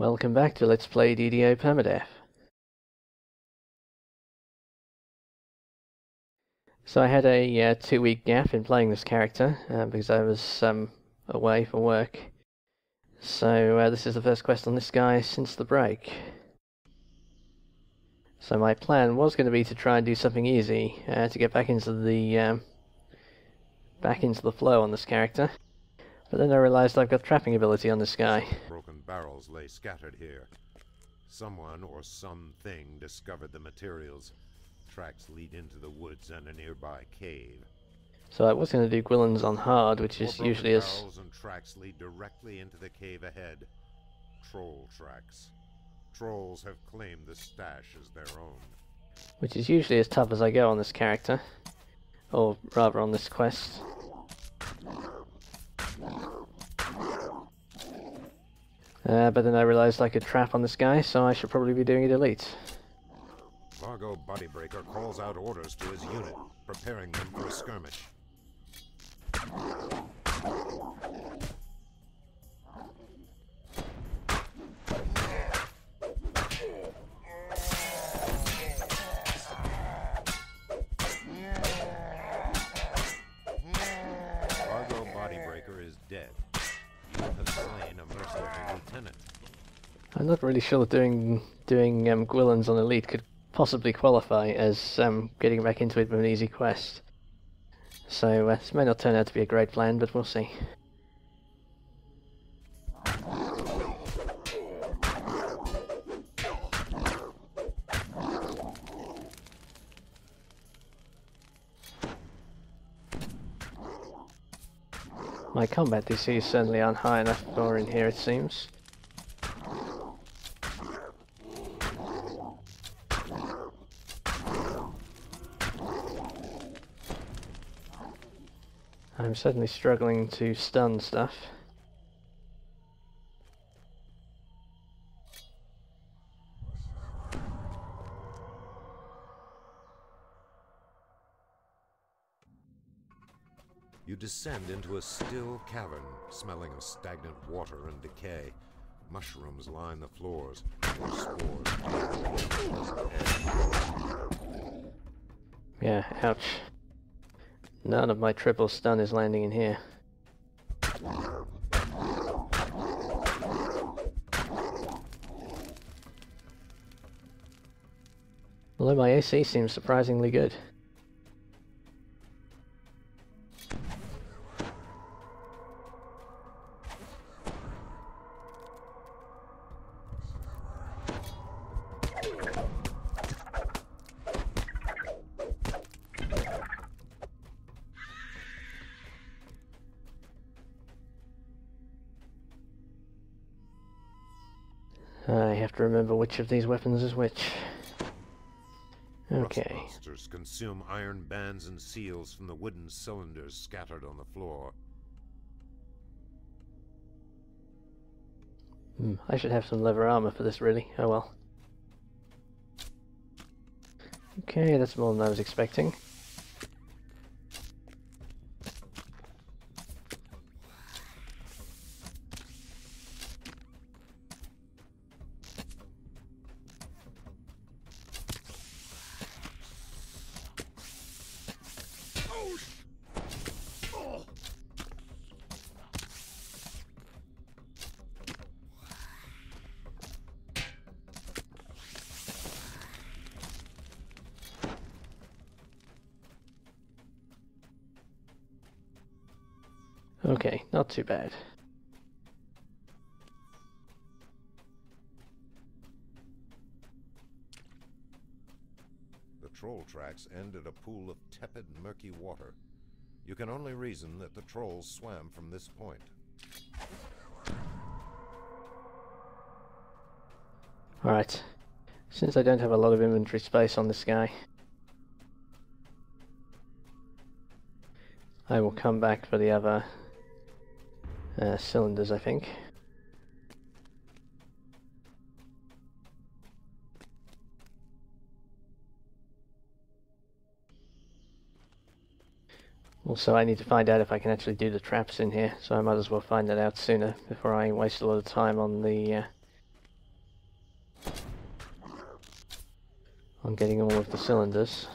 Welcome back to Let's Play DDO Permadeath. So I had a uh, two week gap in playing this character uh, because I was um, away for work. So uh, this is the first quest on this guy since the break. So my plan was going to be to try and do something easy uh, to get back into the um, back into the flow on this character. But then I realised I've got trapping ability on this guy. Barrels lay scattered here. Someone or something discovered the materials. Tracks lead into the woods and a nearby cave. So I was going to do Gwylan's on hard, which is usually as barrels and tracks lead directly into the cave ahead. Troll tracks. Trolls have claimed the stash as their own. which is usually as tough as I go on this character, or rather on this quest. Uh, but then I realised I could trap on this guy, so I should probably be doing it elite. Largo Bodybreaker calls out orders to his unit, preparing them for a skirmish. I'm not really sure that doing doing um, Gwylan's on elite could possibly qualify as um, getting back into it with an easy quest. So uh, this may not turn out to be a great plan, but we'll see. My combat DC is certainly on high enough for in here, it seems. I'm certainly struggling to stun stuff. You descend into a still cavern, smelling of stagnant water and decay. Mushrooms line the floors. Yeah, ouch. None of my triple stun is landing in here. Although my AC seems surprisingly good. To remember which of these weapons is which. Okay. Monsters consume iron bands and seals from the wooden cylinders scattered on the floor. Hmm, I should have some leather armor for this, really. Oh well. Okay, that's more than I was expecting. Okay, not too bad. The troll tracks end at a pool of tepid, murky water. You can only reason that the trolls swam from this point. Alright. Since I don't have a lot of inventory space on this guy, I will come back for the other uh, cylinders, I think. Also, I need to find out if I can actually do the traps in here, so I might as well find that out sooner before I waste a lot of time on the... Uh, on getting all of the cylinders.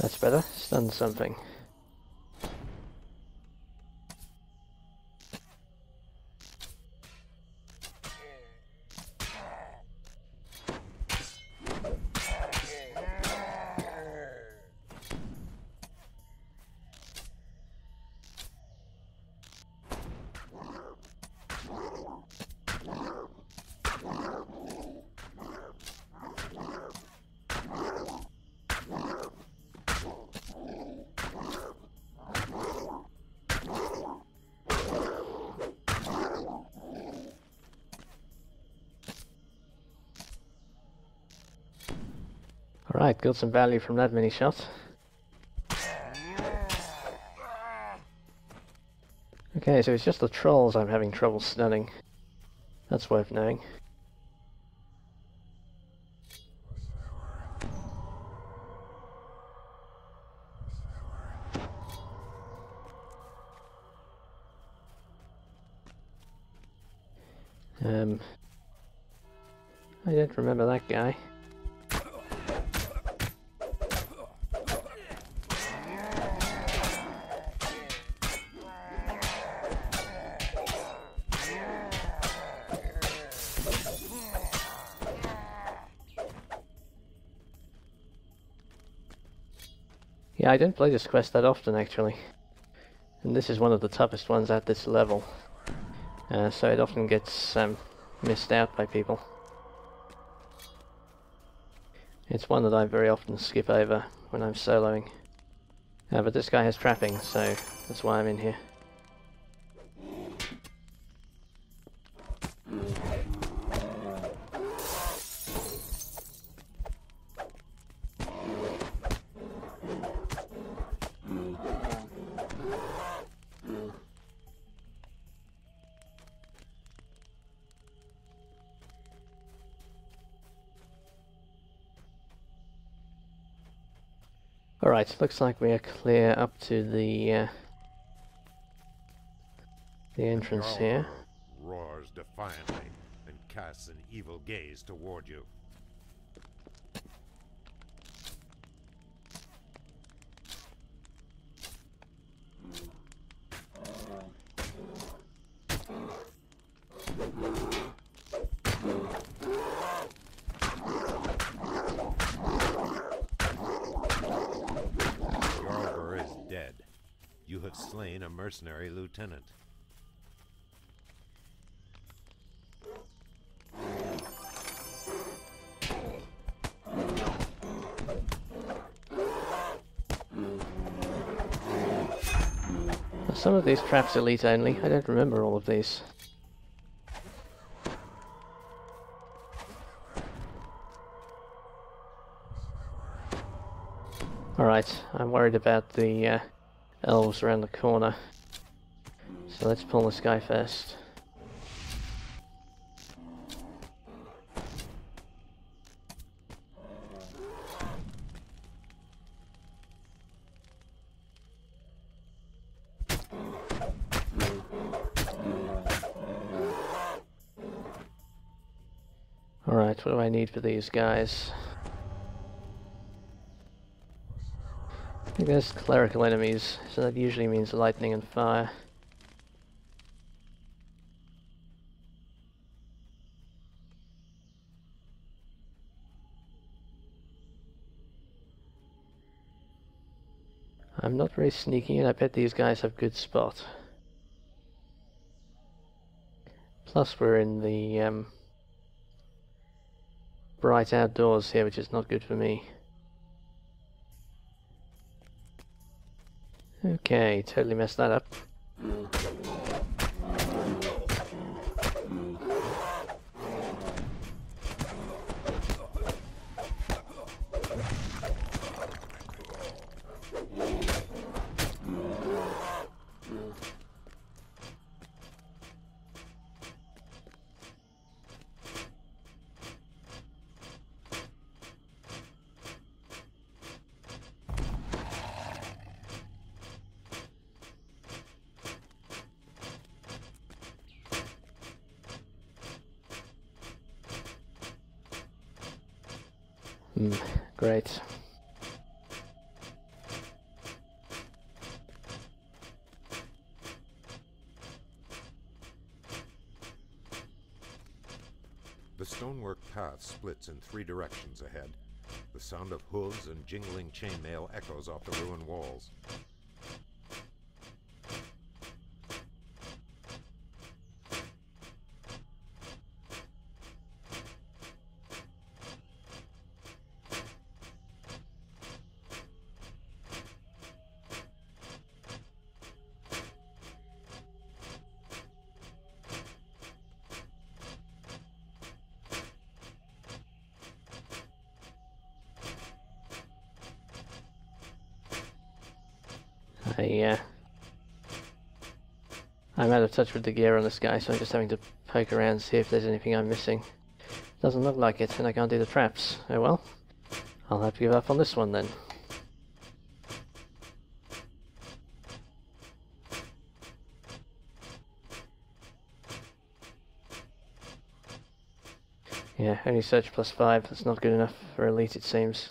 That's better. It's done something. Alright, got some value from that Manyshot. Okay, so it's just the trolls I'm having trouble stunning. That's worth knowing. Um, I don't remember that guy. Yeah, I don't play this quest that often actually. And this is one of the toughest ones at this level. Uh, so it often gets um, missed out by people. It's one that I very often skip over when I'm soloing. Uh, but this guy has trapping, so that's why I'm in here. Alright, looks like we are clear up to the uh, the entrance here. roars defiantly and casts an evil gaze toward you. Yarber is dead. You have slain a mercenary lieutenant. Some of these traps elite only. I don't remember all of these. Alright, I'm worried about the uh, elves around the corner. So let's pull this guy first. Alright, what do I need for these guys? I think there's clerical enemies, so that usually means lightning and fire. I'm not very sneaky and I bet these guys have good spot. Plus we're in the um, bright outdoors here, which is not good for me. Okay, totally messed that up. Mm. Hmm, great. The stonework path splits in three directions ahead. The sound of hooves and jingling chainmail echoes off the ruined walls. I, uh, I'm out of touch with the gear on this guy, so I'm just having to poke around and see if there's anything I'm missing. Doesn't look like it, and I can't do the traps. Oh well. I'll have to give up on this one then. Yeah, only search plus five. That's not good enough for elite, it seems.